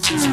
Bye.